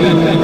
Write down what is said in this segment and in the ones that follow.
Thank you.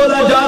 बोला जा